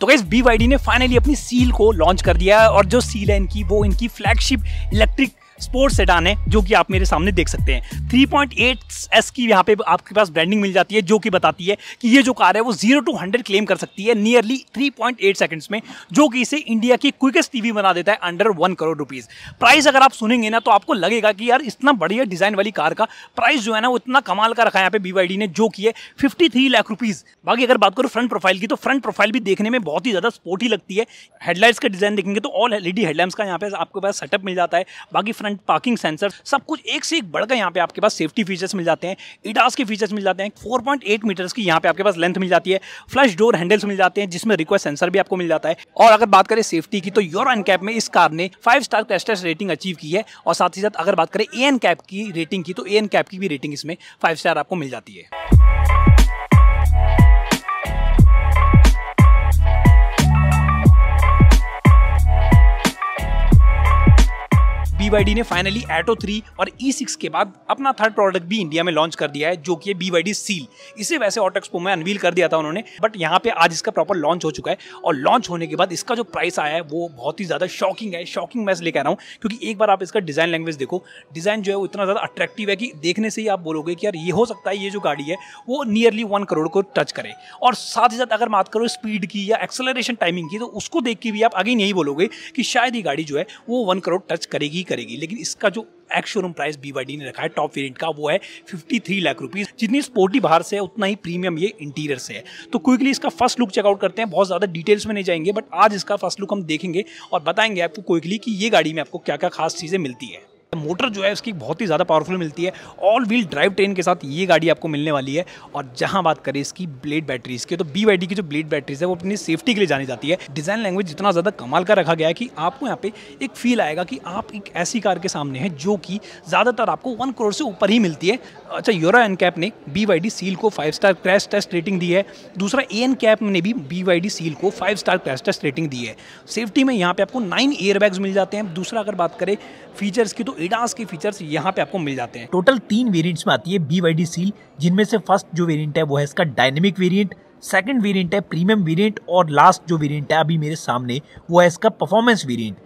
तो guys BYD ने finally अपनी सील को लॉन्च कर दिया है और जो सील है इनकी, वो इनकी फ्लैगशिप इलेक्ट्रिक स्पोर्ट्स सेडान है, जो कि आप मेरे सामने देख सकते हैं। 3.8 एस की यहाँ पे आपके पास ब्रांडिंग मिल जाती है, जो कि बताती है कि ये जो कार है, वो ज़ीरो टू हंड्रेड क्लेम कर सकती है नियरली 3.8 सेकंड्स में, जो कि इसे इंडिया की क्विकेस्ट टीवी बना देता है under one crore rupees price अगर आप सुनेंगे ना तो आपको लगेगा कि यार, इतना बढ़िया डिज़ाइन वाली कार का प्राइस जो है ना, वो इतना कमाल का रखा है यहाँ पे बीवाईडी ने, जो कि है फिफ्टी थ्री लाख रुपीज़ बाकी अगर बात करो फ्रंट प्रोफ़ाइल की तो फ्रंट प्रोफ़ाइल भी देखने में बहुत ही ज़्यादा स्पोर्टी लगती है। हेडलाइट्स का डिज़ाइन देखेंगे तो ऑल एलईडी हेडलाइट्स का यहाँ पे आपके पास सेटअप मिल जाता है। बाकी फ्रंट पार्किंग सेंसर सब कुछ एक से एक बढ़कर यहाँ पे आपके पास सेफ्टी फीचर्स मिल जाते हैं इडास के फीचर्स मिल जाते हैं 4.8 मीटर्स की यहाँ पे आपके पास लेंथ मिल जाती है फ्लश डोर हैंडल्स मिल जाते हैं, जिसमें रिक्वेस्ट सेंसर भी आपको मिल जाता है। और अगर बात करें सेफ्टी की तो यूरो कैप में इस कार ने five star testers rating achieve की है। और साथ ही साथ अगर बात करें ए एन कैप की रेटिंग की तो ए कैप की भी रेटिंग इसमें फाइव स्टार आपको मिल जाती है। BYD ने फाइनली एटो 3 और E6 के बाद अपना थर्ड प्रोडक्ट भी इंडिया में लॉन्च कर दिया है, जो कि है BYD सील इसे वैसे ऑटो एक्सपो में अनवील कर दिया था उन्होंने बट यहाँ पे आज इसका प्रॉपर लॉन्च हो चुका है और लॉन्च होने के बाद इसका जो प्राइस आया है, वो बहुत ही ज़्यादा शॉकिंग है। शॉकिंग मैं लेकर आ रहा हूँ, क्योंकि एक बार आप इसका डिज़ाइन लैंग्वेज देखो डिज़ाइन जो है वो इतना ज़्यादा अट्रैक्टिव है कि देखने से ही आप बोलोगे कि यार ये हो सकता है, ये जो गाड़ी है, वो नियरली वन करोड़ को टच करे। और साथ ही साथ अगर बात करो स्पीड की या एक्सेलरेशन टाइमिंग की तो उसको देख के भी आप अगेन यही बोलोगे कि शायद ये गाड़ी जो है, वो वन करोड़ टच करेगी करेगी। लेकिन इसका जो एक्स शोरूम प्राइस बीवाईडी ने रखा है टॉप वेरिएंट का, वो है 53 लाख रुपीस जितनी स्पोर्टी बाहर से है, उतना ही प्रीमियम ये इंटीरियर से है। तो क्विकली इसका फ़र्स्ट लुक चेकआउट करते हैं। बहुत ज़्यादा डिटेल्स में नहीं जाएँगे बट आज इसका फ़र्स्ट लुक हम देखेंगे और बताएँगे आपको क्विकली कि ये गाड़ी में आपको क्या क्या खास चीज़ें मिलती है। मोटर जो है उसकी बहुत ही ज़्यादा पावरफुल मिलती है। ऑल व्हील ड्राइव ट्रेन के साथ ये गाड़ी आपको मिलने वाली है। और जहाँ बात करें इसकी ब्लेड बैटरीज की तो BYD की जो ब्लेड बैटरीज है, वो अपनी सेफ्टी के लिए जानी जाती है। डिज़ाइन लैंग्वेज जितना ज़्यादा कमाल का रखा गया है कि आपको यहाँ पे एक फील आएगा कि आप एक ऐसी कार के सामने हैं जो कि ज़्यादातर आपको वन करोड़ से ऊपर ही मिलती है। अच्छा यूरा एन कैप ने बी सील को five star crash test rating दी है। दूसरा ए एन कैप ने भी बी सील को five star crash test rating दी है। सेफ्टी में यहाँ पे आपको नाइन एयरबैग्स मिल जाते हैं। दूसरा अगर बात करें फीचर्स की तो एडास के फीचर्स यहाँ पे आपको मिल जाते हैं। टोटल तीन वेरिएंट्स में आती है बी सील जिनमें से फ़र्स्ट जो वेरिएंट है वो है इसका डायनेमिक वेरिएंट सेकंड वेरिएंट है प्रीमियम वेरिएंट और लास्ट जो वेरिएंट है अभी मेरे सामने वो है इसका performance variant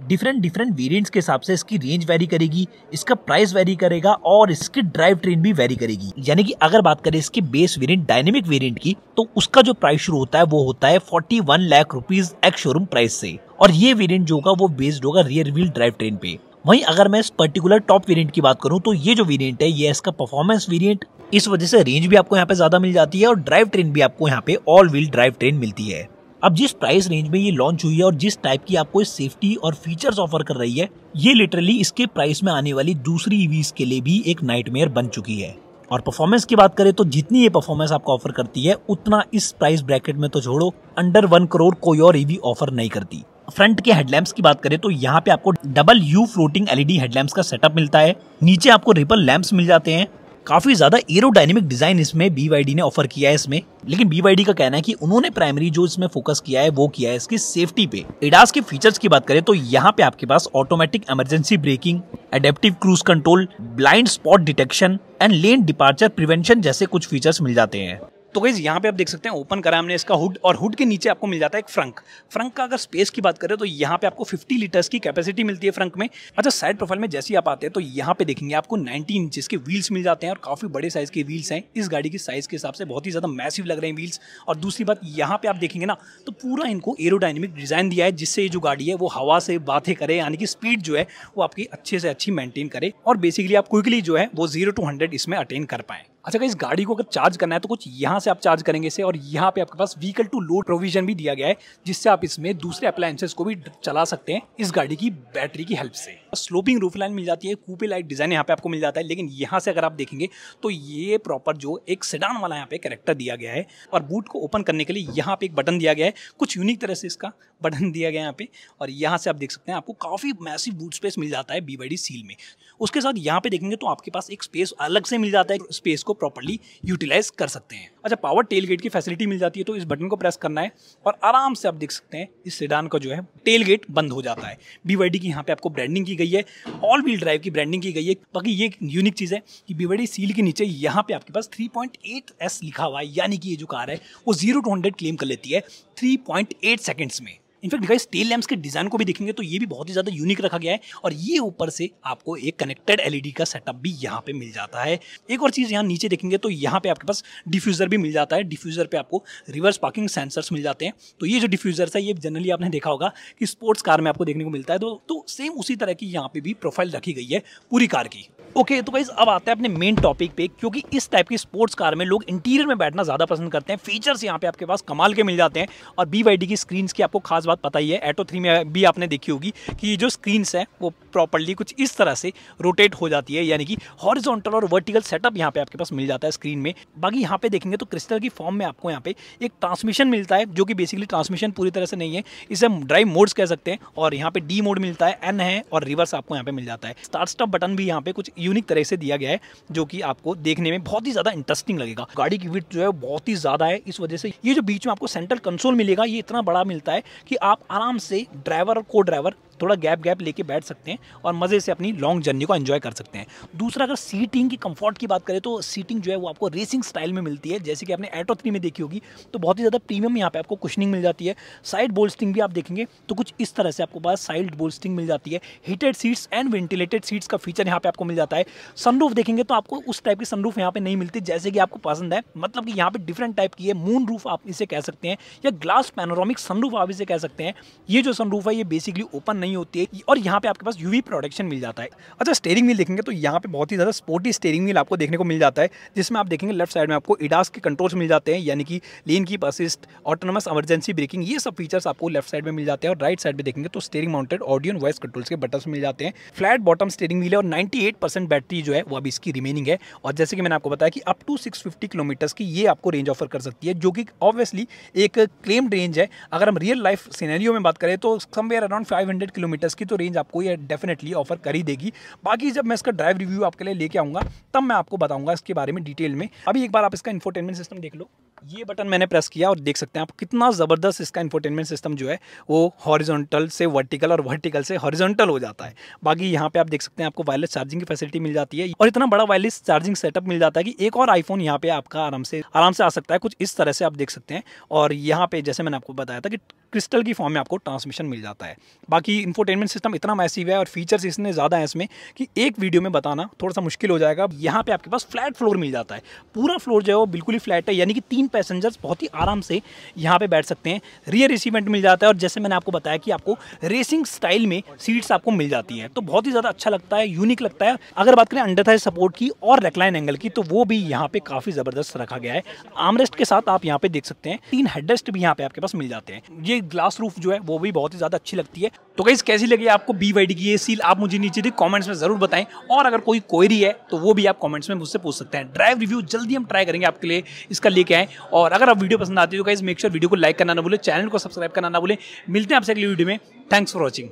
different different variants के हिसाब से इसकी रेंज वेरी करेगी, इसका प्राइस वेरी करेगा और इसकी ड्राइव ट्रेन भी वेरी करेगी। यानी कि अगर बात करें इसके बेस वेरिएंट डायनेमिक वेरिएंट की तो उसका जो प्राइस शुरू होता है वो होता है forty one lakh rupees ex showroom price से। और ये वेरिएंट जो होगा वो बेस्ड होगा रियर व्हील ड्राइव ट्रेन पे। वहीं अगर मैं इस पर्टिकुलर टॉप वेरिएंट की बात करूँ तो ये जो वेरिएंट है, ये इसका परफॉर्मेंस वेरिएंट इस वजह से रेंज भी आपको यहाँ पे ज़्यादा मिल जाती है और ड्राइव ट्रेन भी आपको यहाँ पे ऑल व्हील ड्राइव ट्रेन मिलती है। अब जिस प्राइस रेंज में ये लॉन्च हुई है और जिस टाइप की आपको सेफ्टी और फीचर्स ऑफ़र कर रही है, ये लिटरली इसके प्राइस में आने वाली दूसरी ईवीज के लिए भी एक नाइटमेयर बन चुकी है। और परफॉर्मेंस की बात करें तो जितनी ये परफॉर्मेंस आपको ऑफ़र करती है, उतना इस प्राइस ब्रैकेट में तो छोड़ो अंडर वन करोड़ कोई और ईवी ऑफ़र नहीं करती। फ्रंट के हेडलैम्प्स की बात करें तो यहाँ पे आपको double U floating LED headlamps का सेटअप मिलता है। नीचे आपको रिपल लैंप्स मिल जाते हैं। काफ़ी ज़्यादा एरोडायनेमिक डिज़ाइन इसमें BYD ने ऑफ़र किया है इसमें। लेकिन BYD का कहना है कि उन्होंने प्राइमरी जो इसमें फोकस किया है, वो किया है इसकी सेफ्टी पे। एडास के फीचर्स की बात करें तो यहाँ पे आपके पास automatic emergency braking adaptive cruise control blind spot detection and lane departure prevention जैसे कुछ फीचर्स मिल जाते हैं। तो गई यहाँ पे आप देख सकते हैं ओपन करा हमने इसका हुड और हुड के नीचे आपको मिल जाता है एक फ्रंक फ्रंक का अगर स्पेस की बात करें तो यहाँ पे आपको 50 लीटर्स की कैपेसिटी मिलती है फ्रंक में। अच्छा साइड प्रोफ़ाइल में जैसे आप आते हैं तो यहाँ पे देखेंगे आपको 19 इंचेस के व्हील्स मिल जाते हैं और काफ़ी बड़े साइज़ के व्हील्स हैं। इस गाड़ी की साइज़ के हिसाब से बहुत ही ज़्यादा मैसिव लग रहे हैं व्हील्स और दूसरी बात, यहाँ पे आप देखेंगे ना तो पूरा इनको एरोडाइनमिक डिज़ाइन दिया है, जिससे जो गाड़ी है वो हवा से बातें करे, यानी कि स्पीड जो है वो आपकी अच्छे से अच्छी मेंटेन करे। और बेसिकली आप क्विकली जो है वो ज़ीरो टू हंड्रेड इसमें अटेन कर पाए। अच्छा इस गाड़ी को अगर चार्ज करना है तो कुछ यहाँ से आप चार्ज करेंगे इसे और यहाँ पे आपके पास व्हीकल टू लोड प्रोविज़न भी दिया गया है, जिससे आप इसमें दूसरे अप्लायंसेस को भी चला सकते हैं इस गाड़ी की बैटरी की हेल्प से। स्लोपिंग रूफ लाइन मिल जाती है कूपे लाइट डिज़ाइन यहाँ पे आपको मिल जाता है, लेकिन यहाँ से अगर आप देखेंगे तो ये प्रॉपर जो एक सेडान वाला यहाँ पे करेक्टर दिया गया है और बूट को ओपन करने के लिए यहाँ पे एक बटन दिया गया है, कुछ यूनिक तरह से इसका बटन दिया गया यहाँ पे और यहाँ से आप देख सकते हैं, आपको काफ़ी मैसिव बूट स्पेस मिल जाता है बी सील में। उसके साथ यहाँ पे देखेंगे तो आपके पास एक स्पेस अलग से मिल जाता है स्पेस को प्रॉपरली यूटिलाइज कर सकते हैं। अच्छा पावर टेल गेट की फैसिलिटी मिल जाती है तो इस बटन को प्रेस करना है और आराम से आप देख सकते हैं, इस सेडान का जो है टेल गेट बंद हो जाता है। बीवाईडी की यहाँ पे आपको ब्रांडिंग की गई है ऑल व्हील ड्राइव की ब्रांडिंग की गई है। बाकी ये यूनिक चीज़ है कि बीवाडी सील के नीचे यहाँ पे आपके पास 3.8 एस लिखा हुआ है। यानी कि ये जो कार है, वो ज़ीरो टू हंड्रेड क्लेम कर लेती है 3.8 सेकंड्स में। In fact guys tail lamps के डिज़ाइन को भी देखेंगे तो ये भी बहुत ही ज़्यादा यूनिक रखा गया है और ये ऊपर से आपको एक कनेक्टेड एलईडी का सेटअप भी यहाँ पे मिल जाता है। एक और चीज़ यहाँ नीचे देखेंगे तो यहाँ पे आपके पास डिफ्यूजर भी मिल जाता है। डिफ्यूजर पे आपको रिवर्स पार्किंग सेंसर्स मिल जाते हैं। तो ये जो डिफ्यूजर है ये जनरली आपने देखा होगा कि स्पोर्ट्स कार में आपको देखने को मिलता है। तो, तो सेम उसी तरह की यहाँ पे भी प्रोफ़ाइल रखी गई है पूरी कार की। ओके okay, तो गाइज़ अब आते हैं अपने मेन टॉपिक पे क्योंकि इस टाइप की स्पोर्ट्स कार में लोग इंटीरियर में बैठना ज़्यादा पसंद करते हैं। फीचर्स यहाँ पे आपके पास कमाल के मिल जाते हैं। और बी वाई डी की स्क्रीन की आपको खास बात पता ही है एटो थ्री में भी आपने देखी होगी कि जो स्क्रीन हैं वो प्रॉपरली कुछ इस तरह से रोटेट हो जाती है यानी कि हॉरिजॉन्टल और वर्टिकल सेटअप यहाँ पे आपके पास मिल जाता है स्क्रीन में। बाकी यहाँ पे देखेंगे तो क्रिस्टल की फॉर्म में आपको यहाँ पे एक ट्रांसमिशन मिलता है जो कि बेसिकली ट्रांसमिशन पूरी तरह से नहीं है। इसे हम ड्राइव मोड्स कह सकते हैं और यहाँ पे डी मोड मिलता है एन है और रिवर्स आपको यहाँ पे मिल जाता है। स्टार्ट स्टॉप बटन भी यहाँ पे कुछ यूनिक तरह से दिया गया है, जो कि आपको देखने में बहुत ही ज़्यादा इंटरेस्टिंग लगेगा। गाड़ी की विथ जो है बहुत ही ज़्यादा है, इस वजह से ये जो बीच में आपको सेंट्रल कंसोल मिलेगा, ये इतना बड़ा मिलता है कि आप आराम से ड्राइवर और को ड्राइवर थोड़ा गैप गैप लेके बैठ सकते हैं और मज़े से अपनी लॉन्ग जर्नी को एंजॉय कर सकते हैं। दूसरा, अगर सीटिंग की कंफर्ट की बात करें तो सीटिंग जो है वो आपको रेसिंग स्टाइल में मिलती है। जैसे कि आपने एटो थ्री में देखी होगी तो बहुत ही ज़्यादा प्रीमियम यहाँ पे आपको कुशनिंग मिल जाती है। साइड बोल्स्टिंग भी आप देखेंगे तो कुछ इस तरह से आपको पास साइड बोल्स्टिंग मिल जाती है। Heated seats and ventilated seats का फीचर यहाँ पे आपको मिल जाता है। सनरूफ देखेंगे तो आपको उस टाइप की सनरूफ यहाँ पे नहीं मिलती, जैसे कि आपको पसंद है। मतलब कि यहाँ पे डिफरेंट टाइप की है मून रूफ आप इसे कह सकते हैं, या ग्लास पैनोरामिक सनरूफ आप इसे कह सकते हैं। ये जो सनरूफ है, ये बेसिकली ओपन नहीं होती है और यहाँ पे आपके पास यूवी प्रोटेक्शन मिल जाता है। अच्छा स्टेयरिंग व्हील देखेंगे तो यहाँ पे बहुत ही ज़्यादा स्पोर्टी स्टेयरिंग व्हील आपको देखने को मिल जाता है, जिसमें आप देखेंगे लेफ़्ट साइड में आपको इडास के कंट्रोल्स मिल जाते हैं, यानी कि लेन की असिस्ट ऑटोनमस इमरजेंसी ब्रेकिंग ये सब फीचर्स आपको लेफ़्ट साइड में मिल जाते हैं और राइट साइड में देखेंगे तो steering mounted audio voice controls के बटन मिल जाते हैं। फ्लैट बॉटम स्टेयरिंग व्हील है और नाइन्टी बैटरी जो है वो अभी इसकी रिमेनिंग है। और जैसे कि मैंने आपको बताया कि अप टू सिक्स किलोमीटर्स की ये आपको रेंज ऑफ़र कर सकती है, जो कि ऑब्वियसली एक क्लेम्ड रेंज है। अगर हम रियल लाइफ सीनेरियो में बात करें तो समवेयर अराउंड 500 किलोमीटर्स की तो रेंज आपको ये डेफिनेटली ऑफ़र कर ही देगी। बाकी जब मैं इसका ड्राइव रिव्यू आपके लिए लेके आऊँगा, तब मैं आपको बताऊँगा इसके बारे में डिटेल में। अभी एक बार आप इसका इन्फोटेनमेंट सिस्टम देख लो। ये बटन मैंने प्रेस किया और देख सकते हैं आप कितना ज़बरदस्त इसका इन्फोटेनमेंट सिस्टम जो है, वो हॉरिजॉन्टल से वर्टिकल और वर्टिकल से हॉरिजॉन्टल हो जाता है। बाकी यहाँ पे आप देख सकते हैं आपको वायरलेस चार्जिंग की फैसिलिटी मिल जाती है और इतना बड़ा वायरलेस चार्जिंग सेटअप मिल जाता है कि एक और आईफोन यहाँ पे आपका आराम से आराम से आ सकता है। कुछ इस तरह से आप देख सकते हैं और यहाँ पे जैसे मैंने आपको बताया था कि क्रिस्टल की फॉर्म में आपको ट्रांसमिशन मिल जाता है। बाकी इन्फोटेनमेंट सिस्टम इतना मैसिव है और फीचर्स इसने ज़्यादा है इसमें कि एक वीडियो में बताना थोड़ा सा मुश्किल हो जाएगा। यहाँ पे आपके पास फ्लैट फ्लोर मिल जाता है। पूरा फ्लोर जो है वो बिल्कुल ही फ्लैट है, यानी कि तीन पैसेंजर्स बहुत ही आराम से यहाँ पे बैठ सकते हैं। रियर रिसीवमेंट मिल जाता है और जैसे मैंने आपको बताया कि आपको रेसिंग स्टाइल में सीट्स आपको मिल जाती हैं। तो बहुत ही ज़्यादा अच्छा लगता है यूनिक लगता है। अगर बात करें अंडर थाई सपोर्ट की और रेकलाइन एंगल की तो वो भी यहाँ पे काफ़ी ज़बरदस्त रखा गया है। आमरेस्ट के साथ आप यहाँ पे देख सकते हैं। तीन हेडरेस्ट भी यहाँ पे आपके पास मिल जाते हैं। ये ग्लास रूफ जो है, वो भी बहुत ही ज़्यादा अच्छी लगती है। तो कहीं कैसी लगी आपको बी वाई डी की ये सील आप मुझे नीचे दी कमेंट्स में ज़रूर बताएँ। और अगर कोई क्वेरी है तो वो भी आप कमेंट्स में मुझसे पूछ सकते हैं। ड्राइव रिव्यू जल्दी हम ट्राई करेंगे आपके लिए। इसका लेके आए और अगर आप वीडियो पसंद आती है तो गाइज़ मेक श्योर वीडियो को लाइक करना ना भूलें चैनल को सब्सक्राइब करना ना भूलें। मिलते हैं आपसे अगली वीडियो में। Thanks for watching